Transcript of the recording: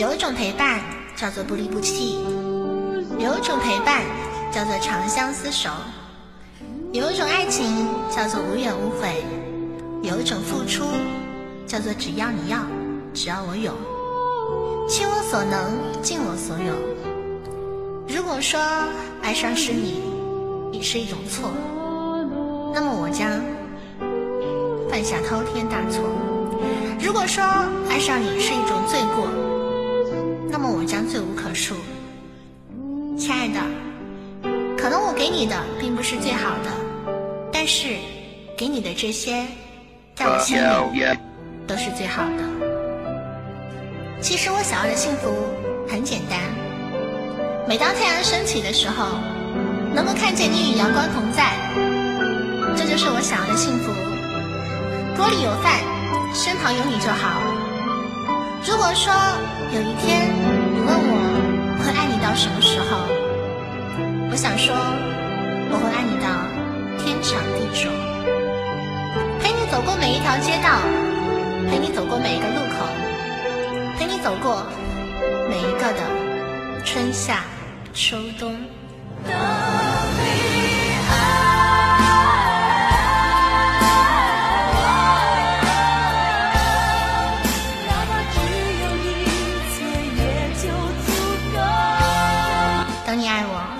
有一种陪伴叫做不离不弃，有一种陪伴叫做长相厮守，有一种爱情叫做无怨无悔，有一种付出叫做只要你要，只要我有，倾我所能，尽我所有。如果说爱上是你，也是一种错，那么我将犯下滔天大错。如果说爱上你是一种罪过，那么我将罪无可恕。亲爱的，可能我给你的并不是最好的，但是给你的这些，在我心里都是最好的。其实我想要的幸福很简单，每当太阳升起的时候，能够看见你与阳光同在，这就是我想要的幸福。锅里有饭，身旁有你就好。如果说有一天到什么时候，我想说我会爱你到天长地久，陪你走过每一条街道，陪你走过每一个路口，陪你走过每一个的春夏秋冬。爱我。